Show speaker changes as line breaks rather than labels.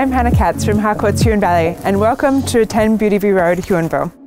I'm Hannah Katz from Harcourts Huon Valley and welcome to 10 Beauty View Road, Huonville.